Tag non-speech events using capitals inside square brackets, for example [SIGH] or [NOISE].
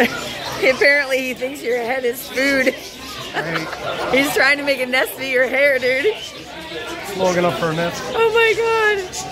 [LAUGHS] Apparently he thinks your head is food. He's trying to make a nest of your hair, dude. It's long enough for a nest. Oh my god.